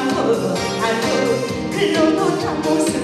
알고 알고 글로도 다 모습